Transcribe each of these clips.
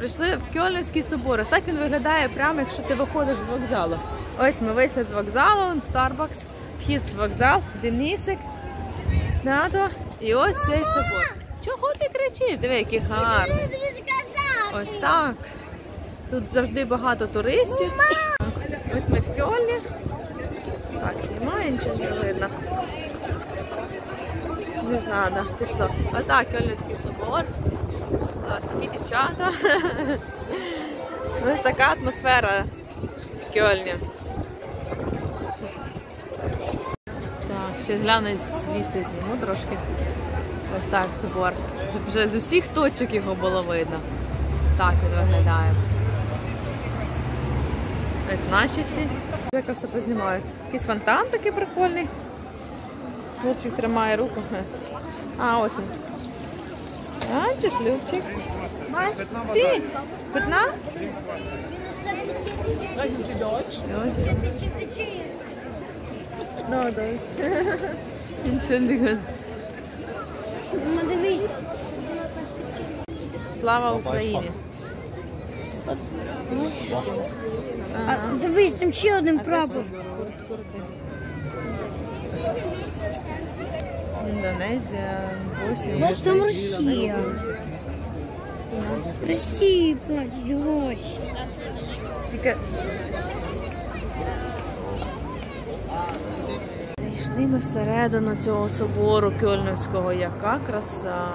Прийшли в Кьольнський собор. Так він виглядає прямо, якщо ти виходиш з вокзалу. Ось ми вийшли з вокзалу, Starbucks, вхід в вокзал, Денисик, Нато. І ось цей собор. Чого ти кричиш? Диви, який гарний. Ось так. Тут завжди багато туристів. Ось ми в Кьольні. Так, знімаю, нічого не видно. Не знаю, да, пішло. Отак, Кьольнський собор. Ось такі дівчата. Ось така атмосфера в Кьольні. Так, ще гляну звідси зніму трошки. Ось так собор. Вже з усіх точок його було видно. Так він виглядає. Ось наші всі. Я все познімаю. Якийсь фонтан такий прикольний. Хлопчик тримає руку. А, ось він. Бачиш, Любчик? Ти? Питна? Ось. Ну, да. Entschuldigung. Дивись. Слава Україні! А, дивись, там ще один прапор. Індонезія, Боснія. Бач, там Росія. Росії платять гроші. Тільки зайшли ми всередину цього собору Кьольнівського. Яка краса!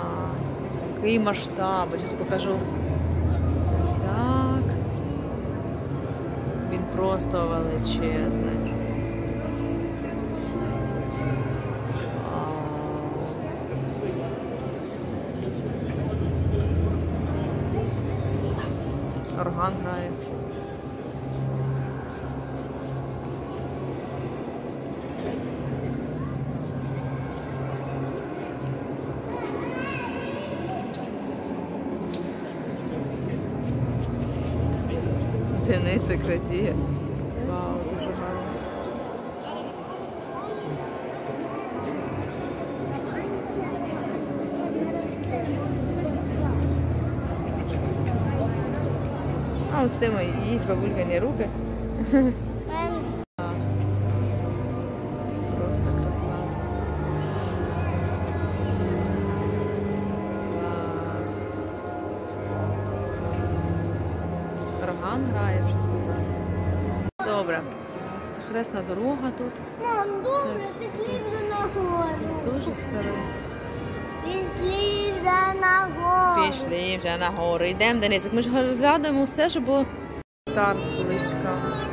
Який масштаб. Зараз покажу. Ось так. Він просто величезний. Орган грає. Денисик радіє. Вау, дуже гарно. Ось тим і їсть бабулькані руки. Орган грає вже супер. Добре. Це хресна дорога тут. Мам, добре, вже на гору. Дуже старий. Пішли вже на гору. Пішли вже на гори. Йдемо, Денисик. Ми ж розглядаємо все, щоб було тар близько.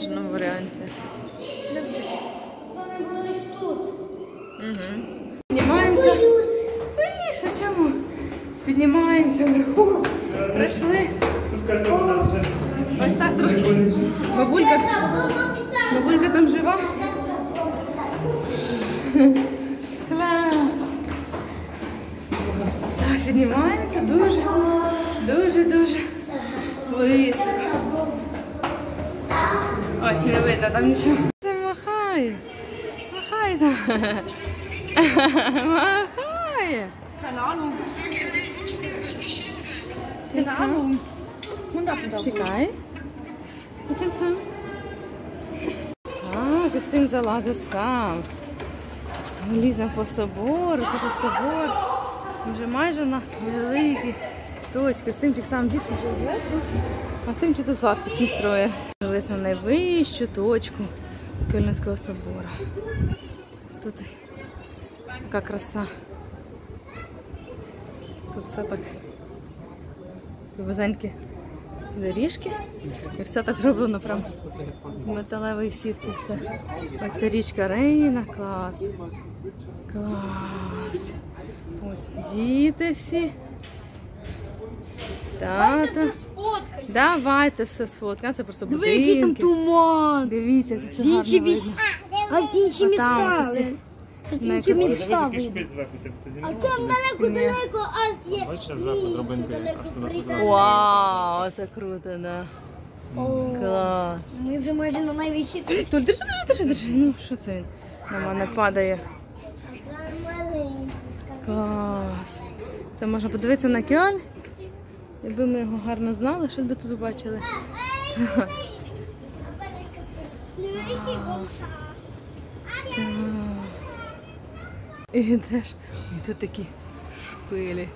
В зменшеному варіанті. Угу. Піднімаємося. Боїшся, чому? Піднімаємося вверху. Прийшли. Ось так трошки. Бабулька, бабулька там жива. Клас. Так, піднімаємося дуже, дуже, дуже близько. Ой, не видно там нічого. Ти махає. Махає там. Махає. Keine Ahnung. Keine Ahnung. Hundertmeter. Чекай. Так, і з тим залазить сам. Ми ліземо по собору, це тут собор. Ми Вже майже на великій точці. З тим тих самим дітком вже є. А тим чи тут ласка всім строє. Жились на найвищу точку Кельнського собору. Тут така краса. Тут все так вузенькі доріжки. І все так зроблено прям з металевої сітки. Все. Ось ця річка Рейна. Клас. Клас. Ось діти всі. Тато. Давайте все сфоткаємо. Це просто Диви, який там будинки. туман. Дивіться, це все гарно Інші видно. вісь... Аж інші міста. оце ви. Аж на інші міста. Який видно. шпиль зверху, ти, ти А знімав? там далеко-далеко аж є. Бачиш, зверху ліс, драбинка є, аж туди прикольно. туди. Вау, це круто, да. О, Клас. Ми вже майже на найвищій точці. Толь, держи, держи, держи, держи. Ну, що це він? На мене падає. Клас. Це можна подивитися на Кьоль. Якби ми його гарно знали, щось би тут бачили. І йдеш. І тут такі шпилі.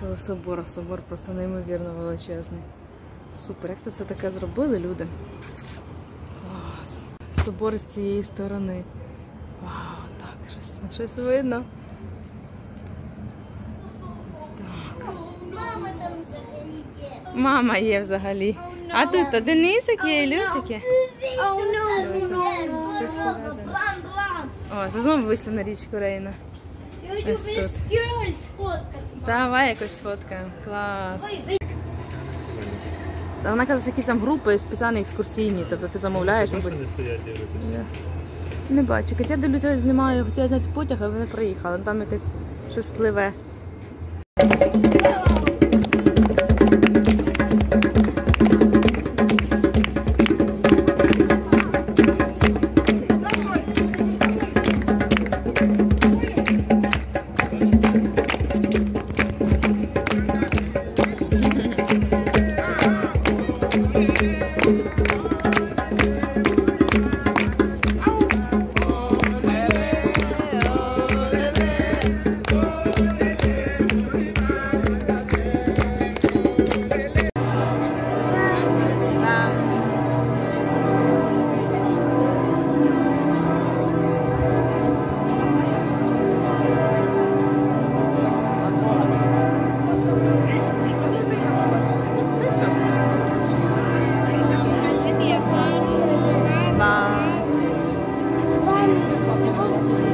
Цього собора. Собор просто неймовірно величезний. Супер. Як це все таке зробили, люди? Клас. Собор з цієї сторони. Вау, так, щось, щось видно. Ось. Мама є взагалі. А тут то Денисик є, і є. О, це знову вийшли на річку Рейна. Ось тут. Давай якось сфоткаємо. Клас. Та вона каже, якісь там групи спеціальні екскурсійні, тобто ти замовляєш, мабуть. Не бачу. Якось Я дивлюся, знімаю, хотіла зняти потяг, а вони приїхали. Там якесь щось пливе. Thank you.